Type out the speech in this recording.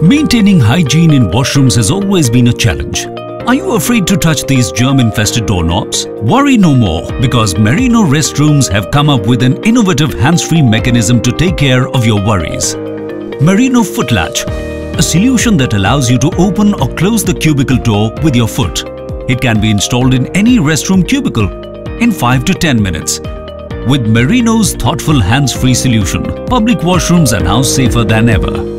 Maintaining hygiene in washrooms has always been a challenge. Are you afraid to touch these germ-infested doorknobs? Worry no more because Merino restrooms have come up with an innovative hands-free mechanism to take care of your worries. Merino Foot Latch, a solution that allows you to open or close the cubicle door with your foot. It can be installed in any restroom cubicle in 5 to 10 minutes. With Merino's thoughtful hands-free solution, public washrooms are now safer than ever.